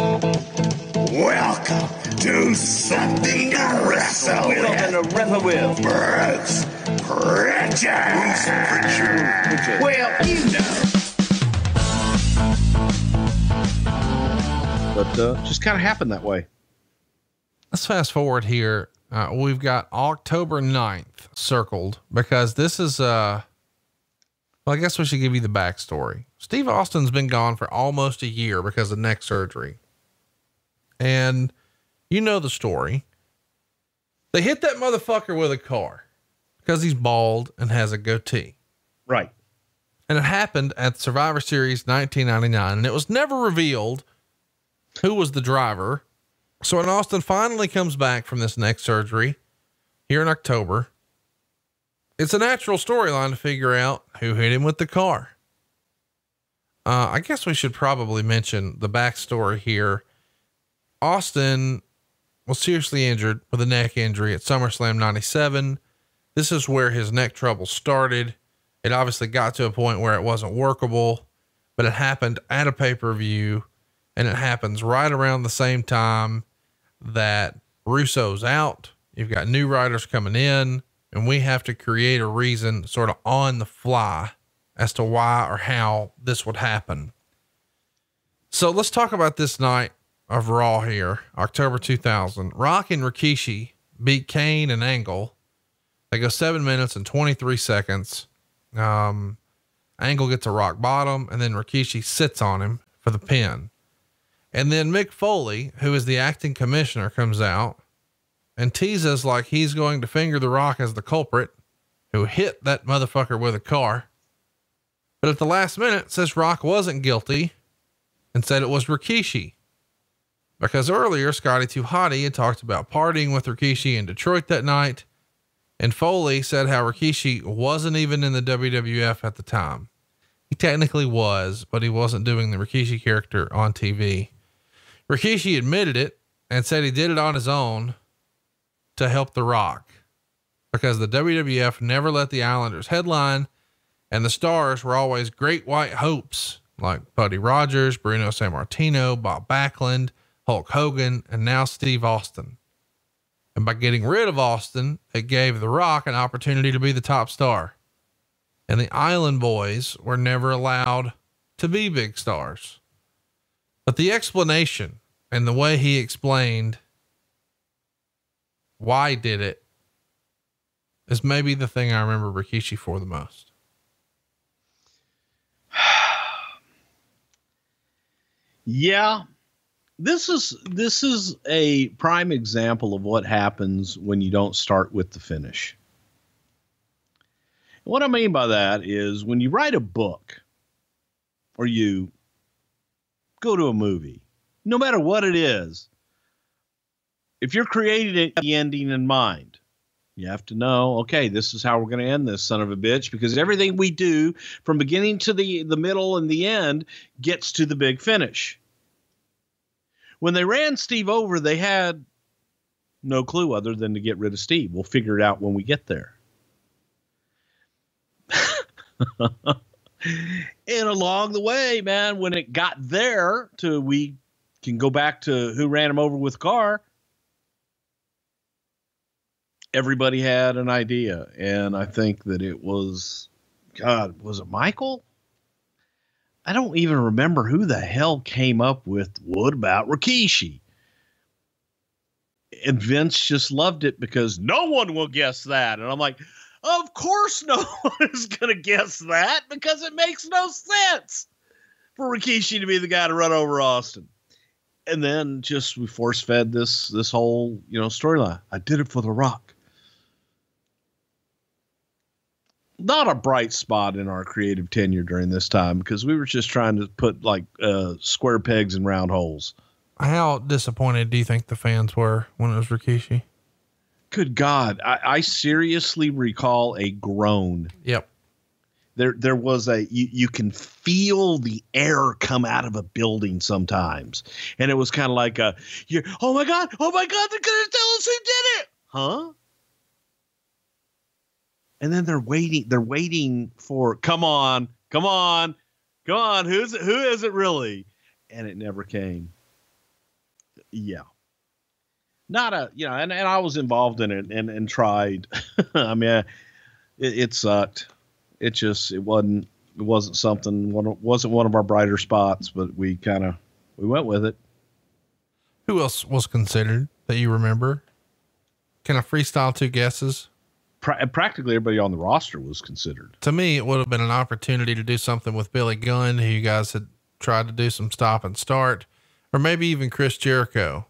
Welcome to something to wrestle with. Something to wrestle with. Bruce Prichard. Prichard. Well, you know. But uh, just kind of happened that way. Let's fast forward here. Uh, we've got October 9th circled because this is, uh, well, I guess we should give you the backstory. Steve Austin's been gone for almost a year because of neck surgery. And you know the story. They hit that motherfucker with a car because he's bald and has a goatee. Right. And it happened at Survivor Series 1999. And it was never revealed who was the driver. So when Austin finally comes back from this neck surgery here in October, it's a natural storyline to figure out who hit him with the car. Uh, I guess we should probably mention the backstory here. Austin was seriously injured with a neck injury at SummerSlam 97. This is where his neck trouble started. It obviously got to a point where it wasn't workable, but it happened at a pay per view and it happens right around the same time that Russo's out. You've got new writers coming in, and we have to create a reason sort of on the fly as to why or how this would happen. So let's talk about this night of Raw here, October 2000. Rock and Rikishi beat Kane and Angle. They go seven minutes and 23 seconds. Um, Angle gets a rock bottom, and then Rikishi sits on him for the pin. And then Mick Foley, who is the acting commissioner, comes out and teases like he's going to finger the rock as the culprit who hit that motherfucker with a car. But at the last minute says Rock wasn't guilty and said it was Rikishi. Because earlier Scotty 2 Hotty had talked about partying with Rikishi in Detroit that night. And Foley said how Rikishi wasn't even in the WWF at the time. He technically was, but he wasn't doing the Rikishi character on TV. Rikishi admitted it and said he did it on his own to help The Rock because the WWF never let the Islanders headline and the stars were always great white hopes like Buddy Rogers, Bruno Sammartino, Bob Backlund, Hulk Hogan, and now Steve Austin. And by getting rid of Austin, it gave The Rock an opportunity to be the top star. And the Island Boys were never allowed to be big stars. But the explanation and the way he explained why did it is maybe the thing I remember Rikishi for the most. Yeah. This is this is a prime example of what happens when you don't start with the finish. What I mean by that is when you write a book or you go to a movie, no matter what it is, if you're creating the ending in mind, you have to know, okay, this is how we're going to end this son of a bitch because everything we do from beginning to the the middle and the end gets to the big finish. When they ran Steve over, they had no clue other than to get rid of Steve. We'll figure it out when we get there. and along the way, man, when it got there to we can go back to who ran him over with car, everybody had an idea. And I think that it was God, was it Michael? I don't even remember who the hell came up with what about Rikishi? And Vince just loved it because no one will guess that. And I'm like, of course no one is going to guess that because it makes no sense for Rikishi to be the guy to run over Austin. And then just we force fed this this whole, you know, storyline. I did it for the rock. Not a bright spot in our creative tenure during this time because we were just trying to put like uh, square pegs in round holes. How disappointed do you think the fans were when it was Rikishi? Good God, I, I seriously recall a groan. Yep. There, there was a you, you can feel the air come out of a building sometimes, and it was kind of like a, you're, oh my God, oh my God, they're gonna tell us who did it, huh? And then they're waiting, they're waiting for, come on, come on, come on, who's who is it really? And it never came. Yeah. Not a, you know, and, and I was involved in it and, and tried. I mean, it, it sucked. It just, it wasn't, it wasn't something, one, wasn't one of our brighter spots, but we kind of, we went with it. Who else was considered that you remember? Can I freestyle two guesses? Pra- practically everybody on the roster was considered. To me, it would have been an opportunity to do something with Billy Gunn, who you guys had tried to do some stop and start, or maybe even Chris Jericho.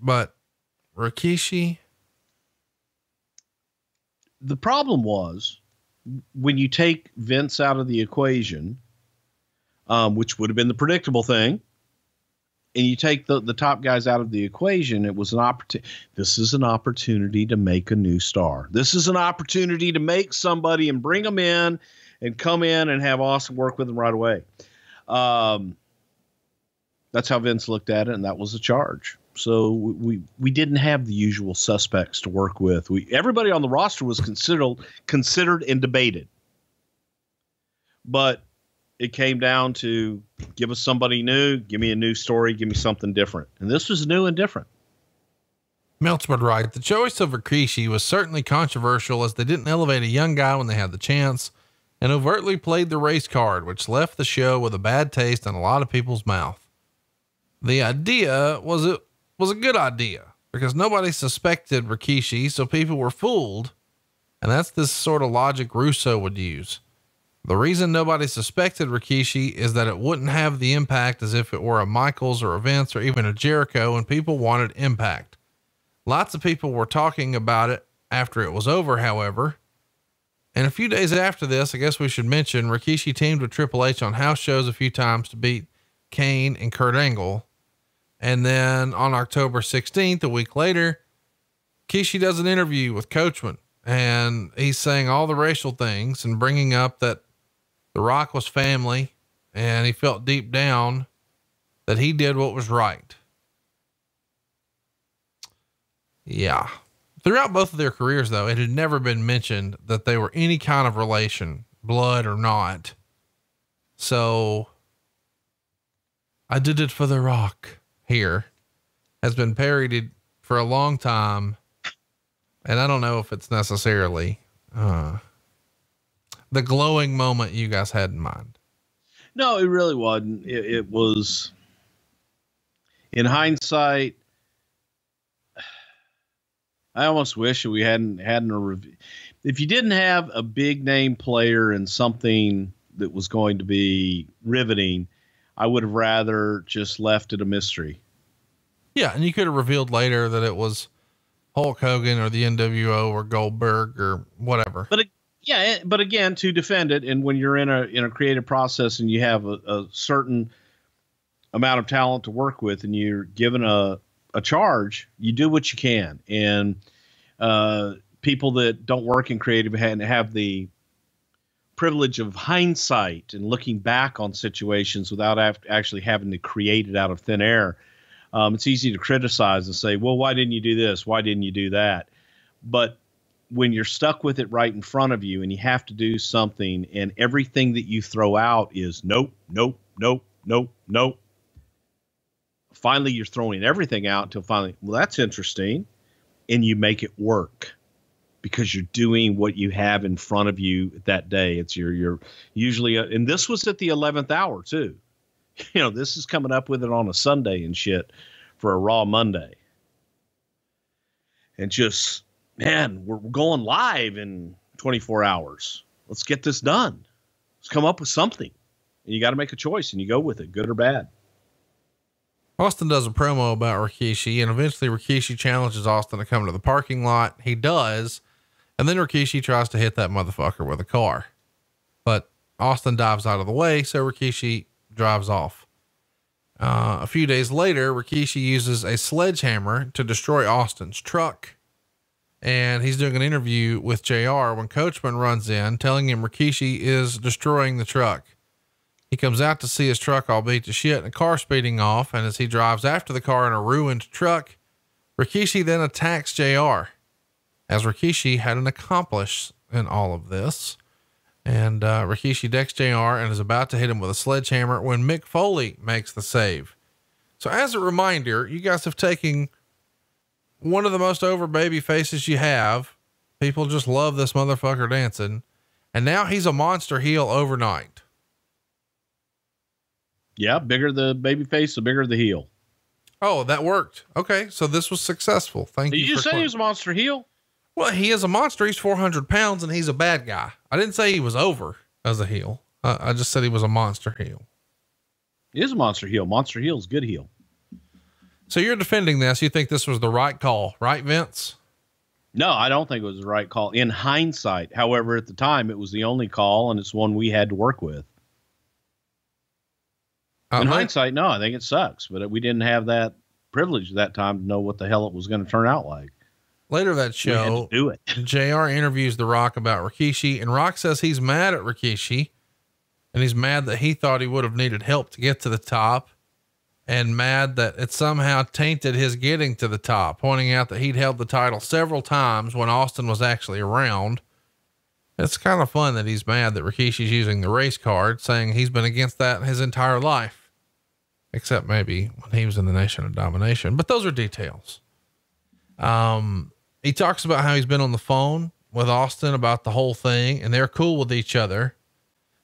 But Rikishi, The problem was when you take Vince out of the equation, um, which would have been the predictable thing, and you take the, the top guys out of the equation, it was an opportunity. This is an opportunity to make a new star. This is an opportunity to make somebody and bring them in and come in and have Austin work with them right away. Um, that's how Vince looked at it, and that was a charge. So we we didn't have the usual suspects to work with. We everybody on the roster was considered considered and debated, but it came down to give us somebody new, give me a new story, give me something different, and this was new and different. Meltz would write, the choice of Rikishi was certainly controversial as they didn't elevate a young guy when they had the chance and overtly played the race card, which left the show with a bad taste in a lot of people's mouth. The idea was it was a good idea because nobody suspected Rikishi, so people were fooled. And that's this sort of logic Russo would use. The reason nobody suspected Rikishi is that it wouldn't have the impact as if it were a Michaels or Vince or even a Jericho, and people wanted impact. Lots of people were talking about it after it was over, however. And a few days after this, I guess we should mention Rikishi teamed with Triple H on house shows a few times to beat Kane and Kurt Angle. And then on October 16th, a week later, Kishi does an interview with Coachman and he's saying all the racial things and bringing up that The Rock was family and he felt deep down that he did what was right. Yeah. Throughout both of their careers, though, it had never been mentioned that they were any kind of relation, blood or not. So I did it for The Rock here has been parodied for a long time. And I don't know if it's necessarily uh, the glowing moment you guys had in mind. No, it really wasn't. It, it was, in hindsight, I almost wish we hadn't hadn't a review. If you didn't have a big name player and something that was going to be riveting, I would have rather just left it a mystery. Yeah, and you could have revealed later that it was Hulk Hogan or the NWO or Goldberg or whatever. But yeah, eh, but again, to defend it, and when you're in a in a creative process and you have a, a certain amount of talent to work with, and you're given a a charge, you do what you can. And uh, people that don't work in creative and have the privilege of hindsight and looking back on situations without actually having to create it out of thin air. Um, it's easy to criticize and say, well, why didn't you do this? Why didn't you do that? But when you're stuck with it right in front of you and you have to do something and everything that you throw out is nope, nope, nope, nope, nope, finally you're throwing everything out until finally, well, that's interesting. And you make it work because you're doing what you have in front of you that day. It's your, your usually, a, and this was at the 11th hour too. You know, this is coming up with it on a Sunday and shit for a Raw Monday. And just, man, we're going live in 24 hours. Let's get this done. Let's come up with something. And you got to make a choice and you go with it, good or bad. Austin does a promo about Rikishi, and eventually Rikishi challenges Austin to come to the parking lot. He does, and then Rikishi tries to hit that motherfucker with a car. But Austin dives out of the way, so Rikishi drives off. Uh, a few days later, Rikishi uses a sledgehammer to destroy Austin's truck. And he's doing an interview with JR when Coachman runs in, telling him Rikishi is destroying the truck. He comes out to see his truck all beat to shit and a car speeding off. And as he drives after the car in a ruined truck, Rikishi then attacks JR. As Rikishi had an accomplice in all of this. And uh, Rikishi decks JR and is about to hit him with a sledgehammer when Mick Foley makes the save. So as a reminder, you guys have taken one of the most over baby faces you have. People just love this motherfucker dancing. And now he's a monster heel overnight. Yeah, bigger the baby face, the bigger the heel. Oh, that worked. Okay. So this was successful. Thank Did you. you just for say he was a monster heel? well, he is a monster. He's 400 pounds and he's a bad guy. I didn't say he was over as a heel. Uh, I just said he was a monster heel. He is a monster heel. Monster heel is good heel. So you're defending this. You think this was the right call, right, Vince? No, I don't think it was the right call in hindsight. However, at the time, it was the only call, and it's one we had to work with. Uh, in hindsight, no, I think it sucks, but we didn't have that privilege at that time to know what the hell it was going to turn out like. later that show, do it. JR interviews The Rock about Rikishi, and Rock says he's mad at Rikishi and he's mad that he thought he would have needed help to get to the top and mad that it somehow tainted his getting to the top, pointing out that he'd held the title several times when Austin was actually around. It's kind of fun that he's mad that Rikishi's using the race card, saying he's been against that his entire life, except maybe when he was in the Nation of Domination. But those are details. Um, he talks about how he's been on the phone with Austin about the whole thing and they're cool with each other.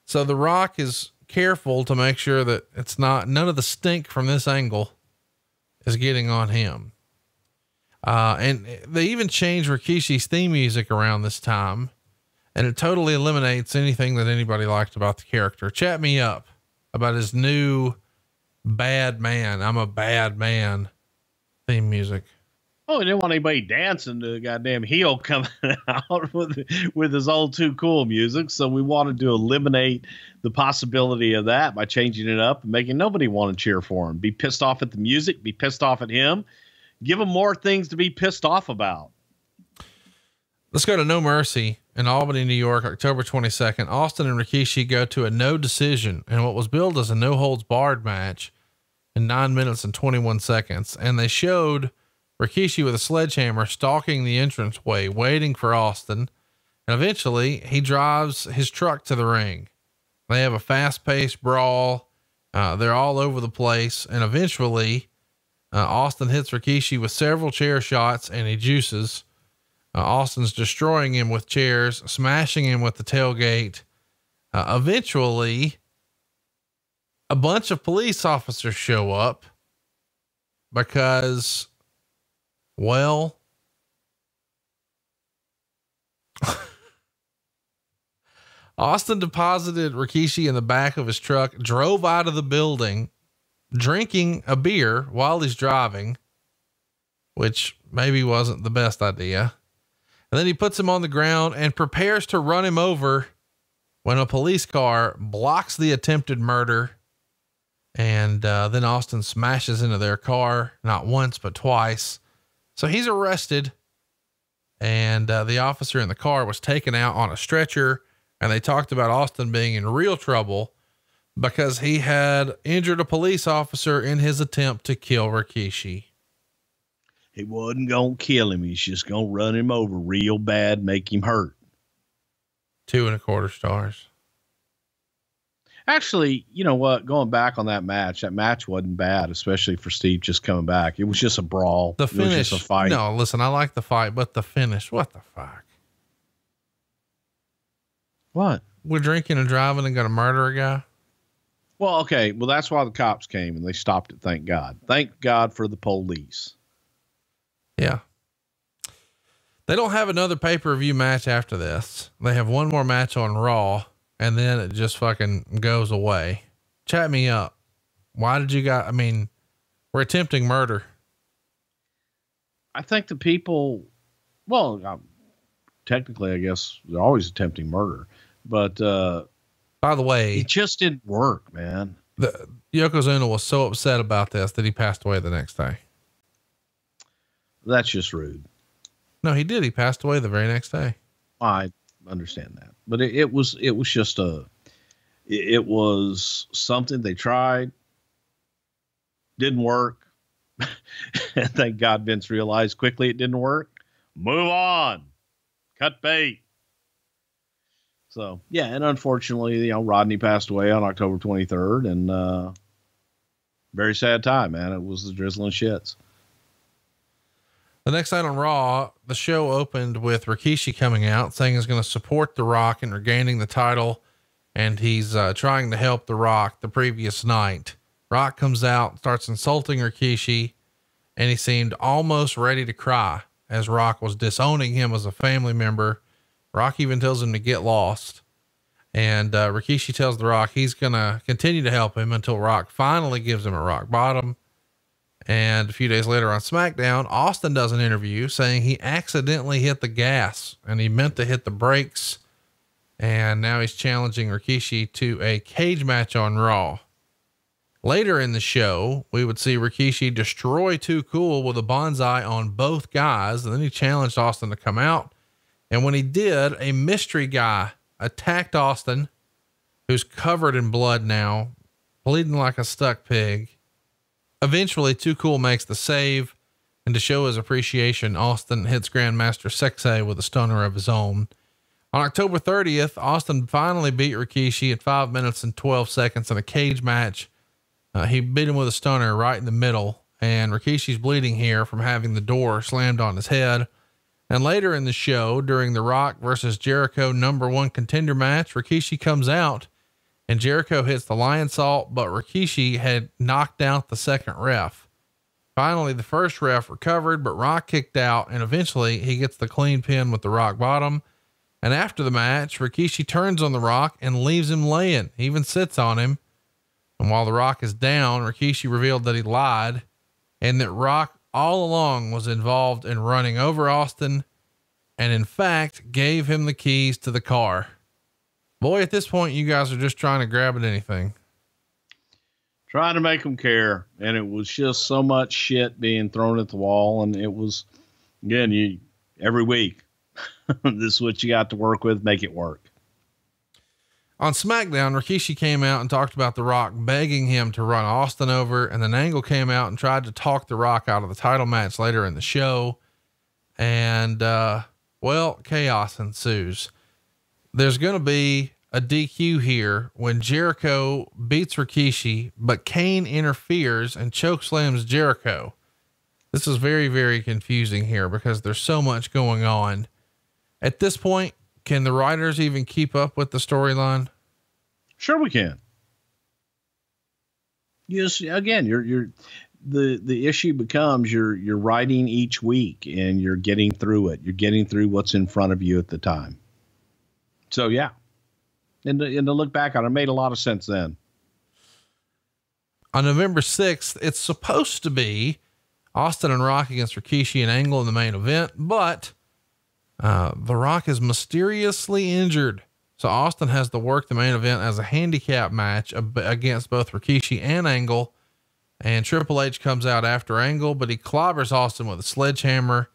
So The Rock is careful to make sure that it's not none of the stink from this angle is getting on him. Uh, and they even changed Rikishi's theme music around this time, and it totally eliminates anything that anybody liked about the character. Chat me up about his new bad man. I'm a bad man theme music. Oh, we didn't want anybody dancing to the goddamn heel coming out with with his old too cool music. So we wanted to eliminate the possibility of that by changing it up and making nobody want to cheer for him. Be pissed off at the music, be pissed off at him, give him more things to be pissed off about. Let's go to No Mercy in Albany, New York, October 22nd. Austin and Rikishi go to a no decision in what was billed as a no holds barred match in nine minutes and 21 seconds. And they showed Rikishi with a sledgehammer stalking the entranceway, waiting for Austin. And eventually he drives his truck to the ring. They have a fast paced brawl. Uh, they're all over the place. And eventually, uh, Austin hits Rikishi with several chair shots and he juices. Uh, Austin's destroying him with chairs, smashing him with the tailgate. Uh, eventually, a bunch of police officers show up because, well, Austin deposited Rikishi in the back of his truck, drove out of the building, drinking a beer while he's driving, which maybe wasn't the best idea. And then he puts him on the ground and prepares to run him over when a police car blocks the attempted murder. And uh, then Austin smashes into their car, not once, but twice. So he's arrested. And uh, the officer in the car was taken out on a stretcher. And they talked about Austin being in real trouble because he had injured a police officer in his attempt to kill Rikishi. He wasn't gonna kill him. He's just gonna run him over real bad, make him hurt. Two and a quarter stars. Actually, you know what? Going back on that match, that match wasn't bad, especially for Steve just coming back. It was just a brawl. The finish. a fight. No, listen, I like the fight, but the finish, what the fuck? What? We're drinking and driving and gonna murder a guy. Well, okay. Well, that's why the cops came and they stopped it. Thank God. Thank God for the police. Yeah. They don't have another pay per view match after this. They have one more match on Raw, and then it just fucking goes away. Chat me up. Why did you guys? I mean, we're attempting murder. I think the people, well, um, technically, I guess they're always attempting murder, but uh, By the way, it just didn't work, man. the Yokozuna was so upset about this that he passed away the next day. That's just rude. No, he did. He passed away the very next day. I understand that, but it, it was it was just a it, it was something they tried, didn't work. and thank God Vince realized quickly it didn't work. Move on, cut bait. So yeah, and unfortunately, you know, Rodney passed away on October 23rd, and uh, very sad time, man. It was the drizzling shits. The next night on Raw, the show opened with Rikishi coming out saying he's going to support The Rock in regaining the title, and he's uh, trying to help The Rock the previous night. Rock comes out, starts insulting Rikishi, and he seemed almost ready to cry as Rock was disowning him as a family member. Rock even tells him to get lost. And uh, Rikishi tells The Rock he's going to continue to help him until Rock finally gives him a rock bottom. And a few days later on SmackDown, Austin does an interview saying he accidentally hit the gas and he meant to hit the brakes. And now he's challenging Rikishi to a cage match on Raw. Later in the show, we would see Rikishi destroy Too Cool with a banzai on both guys. And then he challenged Austin to come out. And when he did, a mystery guy attacked Austin, who's covered in blood now, bleeding like a stuck pig. Eventually, Too Cool makes the save, and to show his appreciation, Austin hits Grandmaster Sexay with a stunner of his own. On October 30th, Austin finally beat Rikishi at 5 minutes and 12 seconds in a cage match. Uh, he beat him with a stunner right in the middle, and Rikishi's bleeding here from having the door slammed on his head. And later in the show, during the Rock versus Jericho number one contender match, Rikishi comes out and Jericho hits the Lionsault, but Rikishi had knocked out the second ref. Finally, the first ref recovered, but Rock kicked out, and eventually he gets the clean pin with the rock bottom. And after the match, Rikishi turns on the Rock and leaves him laying. He even sits on him. And while the Rock is down, Rikishi revealed that he lied and that Rock all along was involved in running over Austin and, in fact, gave him the keys to the car. Boy, at this point, you guys are just trying to grab at anything. Trying to make them care. And it was just so much shit being thrown at the wall. And it was, again, you every week, this is what you got to work with, make it work. On SmackDown, Rikishi came out and talked about The Rock begging him to run Austin over, and then Angle came out and tried to talk The Rock out of the title match later in the show. And, uh, well, chaos ensues. There's going to be a DQ here when Jericho beats Rikishi, but Kane interferes and chokeslams Jericho. This is very, very confusing here because there's so much going on. At this point, can the writers even keep up with the storyline? Sure, we can. Yes, again, you're you're the the issue becomes you're you're writing each week and you're getting through it. You're getting through what's in front of you at the time. So yeah, and to, and to look back on it, it made a lot of sense then. On November sixth, it's supposed to be Austin and Rock against Rikishi and Angle in the main event, but uh, The Rock is mysteriously injured. So Austin has to work the main event as a handicap match against both Rikishi and Angle. And Triple H comes out after Angle, but he clobbers Austin with a sledgehammer.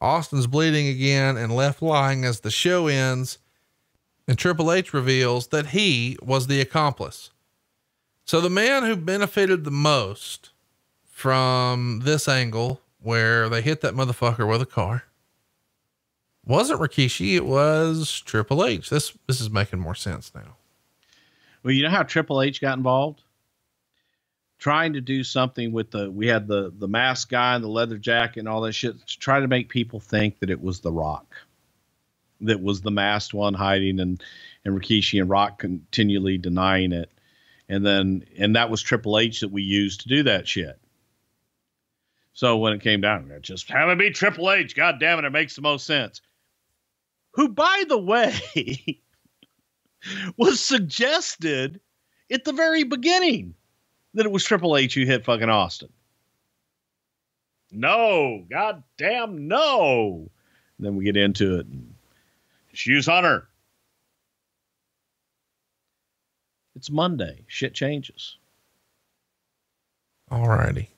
Austin's bleeding again and left lying as the show ends. And Triple H reveals that he was the accomplice. So the man who benefited the most from this angle, where they hit that motherfucker with a car, wasn't Rikishi. It was Triple H. This this is making more sense now. Well, you know how Triple H got involved? Trying to do something with the we had the the mask guy and the leather jacket and all that shit to try to make people think that it was the Rock, that was the masked one hiding and and Rikishi and Rock continually denying it, and then and that was Triple H that we used to do that shit. So when it came down, it just have it be Triple H. God damn it, it makes the most sense who, by the way, was suggested at the very beginning that it was Triple H who hit fucking Austin. No, goddamn no. And then we get into it and just use Hunter. It's Monday. Shit changes. All righty.